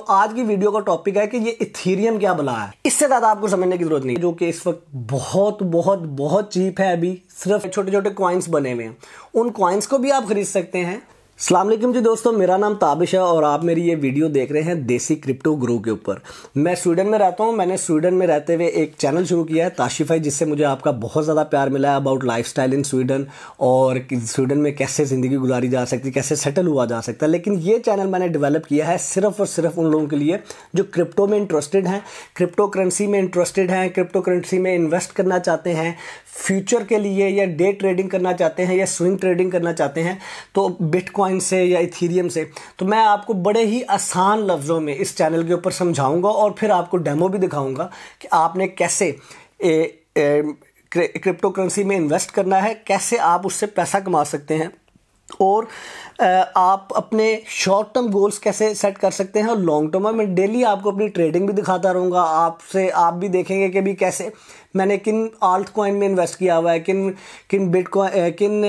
आज की वीडियो का टॉपिक है कि ये इथीरियम क्या बला है? इससे ज़्यादा आपको समझने की ज़रूरत नहीं, जो कि इस वक्त बहुत बहुत बहुत चीप है अभी। सिर्फ़ छोटे छोटे क्वाइंस बने हुए हैं। उन क्वाइंस को भी आप खरीद सकते हैं। सलामकुम जी दोस्तों, मेरा नाम ताबिश है और आप मेरी ये वीडियो देख रहे हैं देसी क्रिप्टो ग्रो के ऊपर। मैं स्वीडन में रहता हूँ, मैंने स्वीडन में रहते हुए एक चैनल शुरू किया है, ताशिफाई, जिससे मुझे आपका बहुत ज़्यादा प्यार मिला है अबाउट लाइफ इन स्वीडन और स्वीडन में कैसे ज़िंदगी गुजारी जा सकती, कैसे सेटल हुआ जा सकता। है लेकिन ये चैनल मैंने डेवलप किया है सिर्फ़ और सिर्फ़ उन लोगों के लिए जो क्रिप्टो में इंटरेस्टेड हैं क्रिप्टो करेंसी में इंटरेस्टेड हैं क्रिप्टो करेंसी में इन्वेस्ट करना चाहते हैं फ्यूचर के लिए या डे ट्रेडिंग करना चाहते हैं या स्विंग ट्रेडिंग करना चाहते हैं। तो बिटकॉइन से या इथीरियम से तो मैं आपको बड़े ही आसान लफ्ज़ों में इस चैनल के ऊपर समझाऊँगा और फिर आपको डेमो भी दिखाऊँगा कि आपने कैसे ए, ए, क्रिप्टो करेंसी में इन्वेस्ट करना है कैसे आप उससे पैसा कमा सकते हैं। और आप अपने शॉर्ट टर्म गोल्स कैसे सेट कर सकते हैं और लॉन्ग टर्म में डेली आपको अपनी ट्रेडिंग भी दिखाता रहूँगा। आपसे आप भी देखेंगे कि भी कैसे मैंने किन आल्ट कॉइन में इन्वेस्ट किया हुआ है, किन किन बिट किन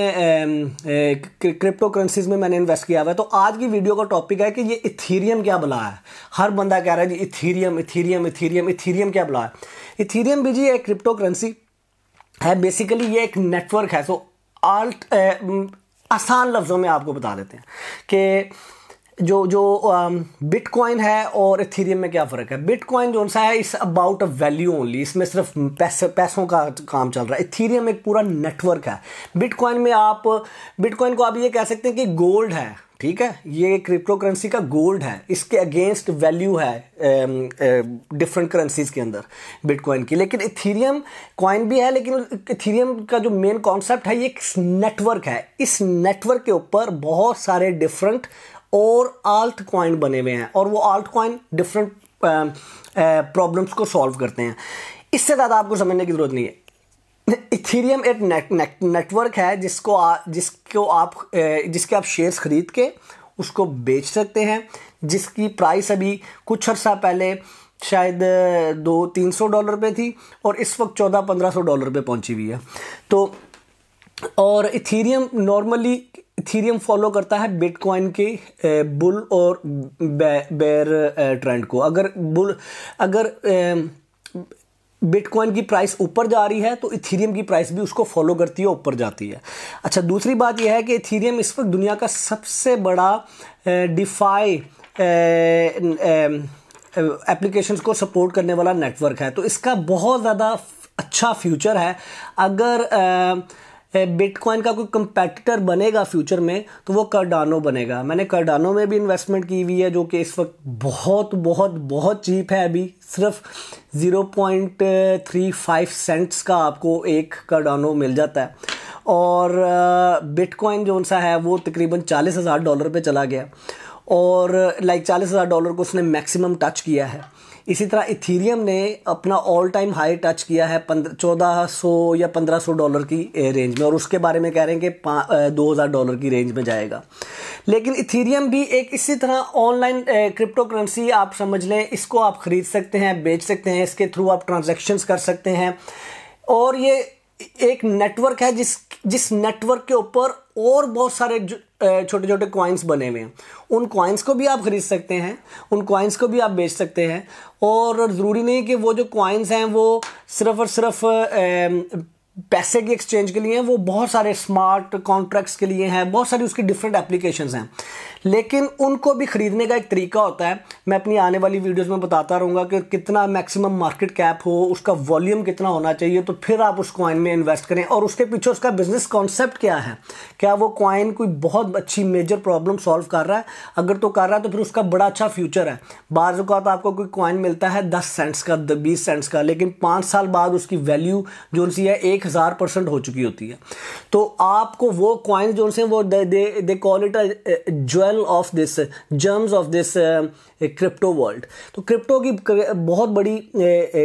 क्रिप्टो करेंसीज में मैंने इन्वेस्ट किया हुआ है। तो आज की वीडियो का टॉपिक है कि ये इथीरियम क्या बुला है? हर बंदा कह रहा है जी इथीरियम इथीरियम इथीरियम इथीरियम क्या बुला है? इथीरियम भी जी एक क्रिप्टो करेंसी है बेसिकली ये एक नेटवर्क है। सो आल्ट आसान लफ्ज़ों में आपको बता देते हैं कि जो जो बिटकॉइन है और इथीरियम में क्या फ़र्क है? बिटकॉइन जो सा है इस अबाउट अ वैल्यू ओनली इसमें सिर्फ़ पैसे, पैसों का काम चल रहा है। इथीरियम एक पूरा नेटवर्क है। बिटकॉइन में आप बिटकॉइन को आप ये कह सकते हैं कि गोल्ड है। ठीक है? ये क्रिप्टो करेंसी का गोल्ड है. इसके अगेंस्ट वैल्यू है डिफरेंट करेंसीज के अंदर बिटकॉइन की. लेकिन इथीरियम कॉइन भी है, लेकिन इथीरियम का जो मेन कॉन्सेप्ट है, ये एक नेटवर्क है. इस नेटवर्क के ऊपर बहुत सारे डिफरेंट और आल्ट कॉइन बने हुए हैं और वो आल्ट कॉइन डिफरेंट प्रॉब्लम्स को सॉल्व करते हैं. इससे ज़्यादा आपको समझने की ज़रूरत नहीं है. इथीरियम एक नेट, नेट, नेटवर्क है जिसको आ, जिसको आप जिसके आप शेयर्स खरीद के उसको बेच सकते हैं। जिसकी प्राइस अभी कुछ अर्सा पहले शायद दो तीन सौ डॉलर पे थी और इस वक्त चौदह पंद्रह सौ डॉलर पे पहुँची हुई है। तो और इथीरियम नॉर्मली इथीरियम फॉलो करता है बिटकॉइन के बुल और बे, बेर ट्रेंड को। अगर बुल अगर बिटकॉइन की प्राइस ऊपर जा रही है तो इथीरियम की प्राइस भी उसको फॉलो करती है ऊपर जाती है। अच्छा दूसरी बात यह है कि इथीरियम इस वक्त दुनिया का सबसे बड़ा डिफाई एप्लीकेशंस को सपोर्ट करने वाला नेटवर्क है। तो इसका बहुत ज़्यादा अच्छा फ्यूचर है। अगर आ, बिटकॉइन का कोई कंपेटिटर बनेगा फ्यूचर में तो वो कर्डानो बनेगा। मैंने कर्डानो में भी इन्वेस्टमेंट की हुई है, जो कि इस वक्त बहुत बहुत बहुत चीप है अभी। सिर्फ़ zero point three five cents का आपको एक कर्डानो मिल जाता है। और बिटकॉइन जो सा है, वो तकरीबन चालीस हज़ार डॉलर पे चला गया। और लाइक चालीस हज़ार डॉलर को उसने मैक्सिमम टच किया है। इसी तरह इथीरियम ने अपना ऑल टाइम हाई टच किया है चौदह सौ या पंद्रह सौ डॉलर की रेंज में। और उसके बारे में कह रहे हैं कि दो हज़ार डॉलर की रेंज में जाएगा। लेकिन इथीरियम भी एक इसी तरह ऑनलाइन क्रिप्टो करेंसी आप समझ लें, इसको आप ख़रीद सकते हैं, बेच सकते हैं, इसके थ्रू आप ट्रांजेक्शन्स कर सकते हैं। और ये एक नेटवर्क है जिस जिस नेटवर्क के ऊपर और बहुत सारे छोटे छोटे कॉइन्स बने हुए हैं। उन कॉइन्स को भी आप खरीद सकते हैं, उन कॉइन्स को भी आप बेच सकते हैं और ज़रूरी नहीं कि वो जो कॉइन्स हैं, वो सिर्फ़ और सिर्फ़ पैसे के एक्सचेंज के लिए हैं, वो बहुत सारे स्मार्ट कॉन्ट्रैक्ट्स के लिए हैं, बहुत सारी उसकी डिफरेंट एप्लीकेशंस हैं। लेकिन उनको भी ख़रीदने का एक तरीका होता है। मैं अपनी आने वाली वीडियोस में बताता रहूँगा कि कितना मैक्सिमम मार्केट कैप हो, उसका वॉल्यूम कितना होना चाहिए तो फिर आप उस कॉइन में इन्वेस्ट करें। और उसके पीछे उसका बिज़नेस कॉन्सेप्ट क्या है? क्या वो कॉइन कोई बहुत अच्छी मेजर प्रॉब्लम सॉल्व कर रहा है? अगर तो कर रहा है तो फिर उसका बड़ा अच्छा फ्यूचर है। बाज़ तो आपको कोई कॉइन मिलता है, दस सेंट्स का बीस सेंट्स का, लेकिन पाँच साल बाद उसकी वैल्यू जो सी है, एक हज़ार परसेंट हो चुकी होती है। तो आपको वो कॉइन जो से वो they call it jewel jewel of this gems of this crypto world तो क्रिप्टो की बहुत बड़ी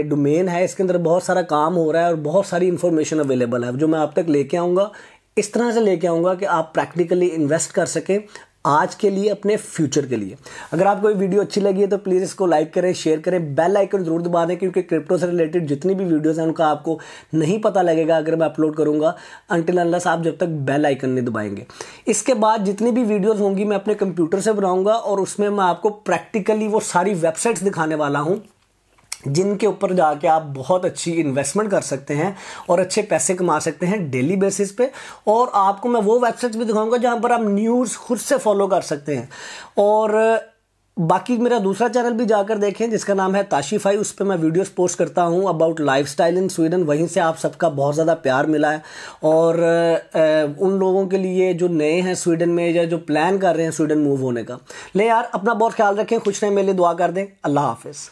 डोमेन है, इसके अंदर बहुत सारा काम हो रहा है और बहुत सारी इंफॉर्मेशन अवेलेबल है। जो मैं आप तक लेके आऊँगा, इस तरह से लेके आऊँगा कि आप प्रैक्टिकली इन्वेस्ट कर सकें आज के लिए, अपने फ्यूचर के लिए। अगर आपको ये वीडियो अच्छी लगी है तो प्लीज़ इसको लाइक करें, शेयर करें, बेल आइकन ज़रूर दबा दें, क्योंकि क्रिप्टो से रिलेटेड जितनी भी वीडियोस हैं, उनका आपको नहीं पता लगेगा अगर मैं अपलोड करूँगा अनटिल अनलेस आप जब तक बेल आइकन नहीं दबाएँगे। इसके बाद जितनी भी वीडियोज़ होंगी, मैं अपने कंप्यूटर से बनाऊँगा, और उसमें मैं आपको प्रैक्टिकली वो सारी वेबसाइट्स दिखाने वाला हूँ। जिनके ऊपर जाके आप बहुत अच्छी इन्वेस्टमेंट कर सकते हैं और अच्छे पैसे कमा सकते हैं डेली बेसिस पे। और आपको मैं वो वेबसाइट्स भी दिखाऊँगा जहाँ पर आप न्यूज़ खुद से फॉलो कर सकते हैं। और, बाकी मेरा दूसरा चैनल भी जाकर देखें, जिसका नाम है ताशीफाई उस पर मैं वीडियोस पोस्ट करता हूँ अबाउट लाइफस्टाइल इन स्वीडन वहीं से आप सबका बहुत ज़्यादा प्यार मिला है। और उन लोगों के लिए जो नए हैं स्वीडन में या जो प्लान कर रहे हैं स्वीडन मूव होने का। ले यार, अपना बहुत ख्याल रखें, खुश रहें, मेरे लिए दुआ कर दें। अल्लाह हाफिज़।